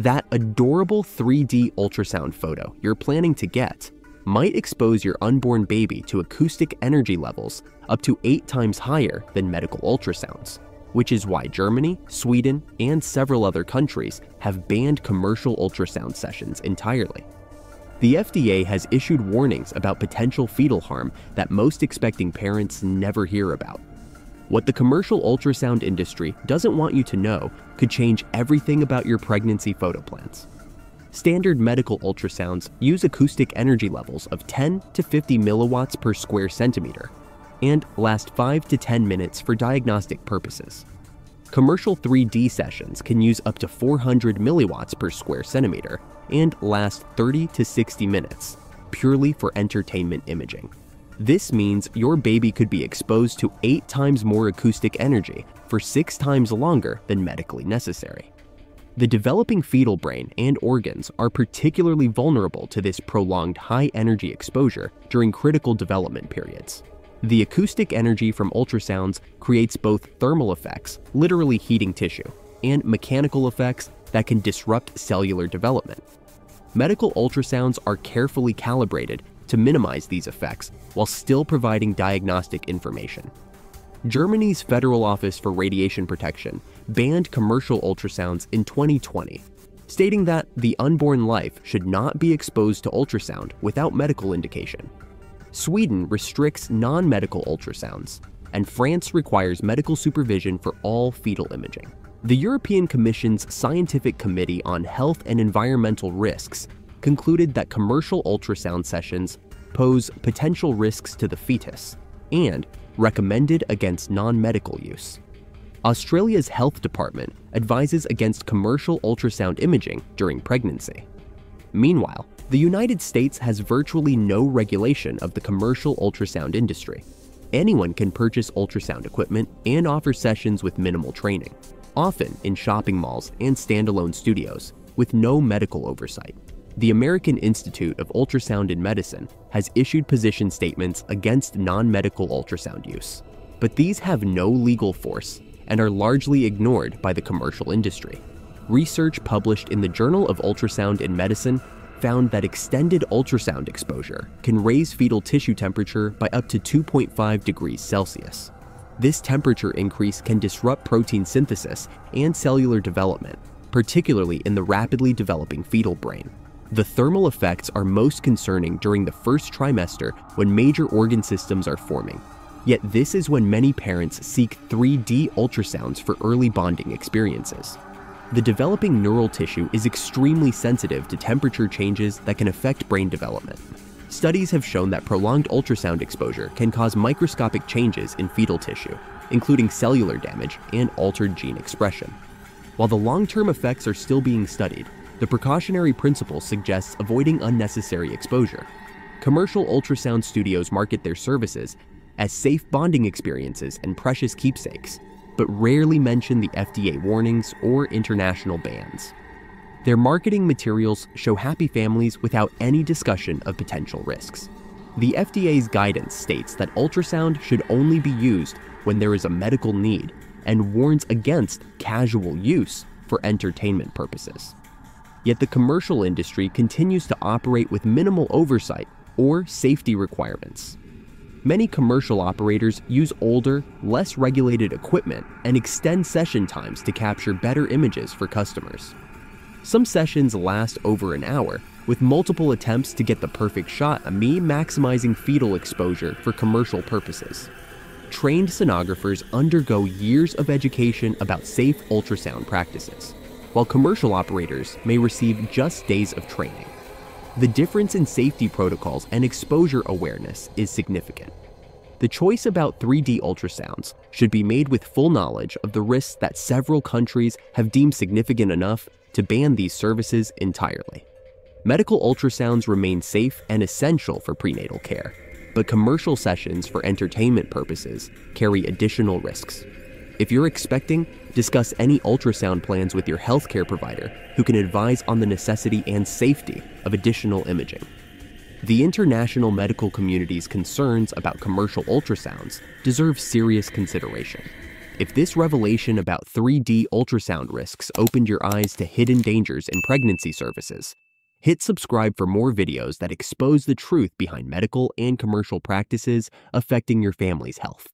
That adorable 3D ultrasound photo you're planning to get might expose your unborn baby to acoustic energy levels up to eight times higher than medical ultrasounds, which is why Germany, Sweden, and several other countries have banned commercial ultrasound sessions entirely. The FDA has issued warnings about potential fetal harm that most expecting parents never hear about. What the commercial ultrasound industry doesn't want you to know could change everything about your pregnancy photo plans. Standard medical ultrasounds use acoustic energy levels of 10 to 50 milliwatts per square centimeter and last 5 to 10 minutes for diagnostic purposes. Commercial 3D sessions can use up to 400 milliwatts per square centimeter and last 30 to 60 minutes, purely for entertainment imaging. This means your baby could be exposed to 8 times more acoustic energy for 6 times longer than medically necessary. The developing fetal brain and organs are particularly vulnerable to this prolonged high energy exposure during critical development periods. The acoustic energy from ultrasounds creates both thermal effects, literally heating tissue, and mechanical effects that can disrupt cellular development. Medical ultrasounds are carefully calibrated to minimize these effects while still providing diagnostic information. Germany's Federal Office for Radiation Protection banned commercial ultrasounds in 2020, stating that the unborn life should not be exposed to ultrasound without medical indication. Sweden restricts non medical ultrasounds, and France requires medical supervision for all fetal imaging. The European Commission's Scientific Committee on Health and Environmental Risks concluded that commercial ultrasound sessions pose potential risks to the fetus and recommended against non medical use. Australia's health department advises against commercial ultrasound imaging during pregnancy. Meanwhile, the United States has virtually no regulation of the commercial ultrasound industry. Anyone can purchase ultrasound equipment and offer sessions with minimal training, often in shopping malls and standalone studios, with no medical oversight. The American Institute of Ultrasound in Medicine has issued position statements against non medical ultrasound use, but these have no legal force and are largely ignored by the commercial industry. Research published in the Journal of Ultrasound in Medicine found that extended ultrasound exposure can raise fetal tissue temperature by up to 2.5 degrees Celsius. This temperature increase can disrupt protein synthesis and cellular development, particularly in the rapidly developing fetal brain. The thermal effects are most concerning during the first trimester when major organ systems are forming. Yet, this is when many parents seek 3D ultrasounds for early bonding experiences. The developing neural tissue is extremely sensitive to temperature changes that can affect brain development. Studies have shown that prolonged ultrasound exposure can cause microscopic changes in fetal tissue, including cellular damage and altered gene expression. While the long term effects are still being studied, the precautionary principle suggests avoiding unnecessary exposure. Commercial ultrasound studios market their services as safe bonding experiences and precious keepsakes, but rarely mention the FDA warnings or international bans. Their marketing materials show happy families without any discussion of potential risks. The FDA's guidance states that ultrasound should only be used when there is a medical need and warns against casual use for entertainment purposes. Yet the commercial industry continues to operate with minimal oversight or safety requirements many commercial operators use older, less regulated equipment and extend session times to capture better images for customers. Some sessions last over an hour, with multiple attempts to get the perfect shot of me maximizing fetal exposure for commercial purposes. Trained sonographers undergo years of education about safe ultrasound practices, while commercial operators may receive just days of training the difference in safety protocols and exposure awareness is significant. The choice about 3D ultrasounds should be made with full knowledge of the risks that several countries have deemed significant enough to ban these services entirely. Medical ultrasounds remain safe and essential for prenatal care, but commercial sessions for entertainment purposes carry additional risks. If you're expecting, discuss any ultrasound plans with your healthcare provider who can advise on the necessity and safety of additional imaging. The international medical community's concerns about commercial ultrasounds deserve serious consideration. If this revelation about 3D ultrasound risks opened your eyes to hidden dangers in pregnancy services, hit subscribe for more videos that expose the truth behind medical and commercial practices affecting your family's health.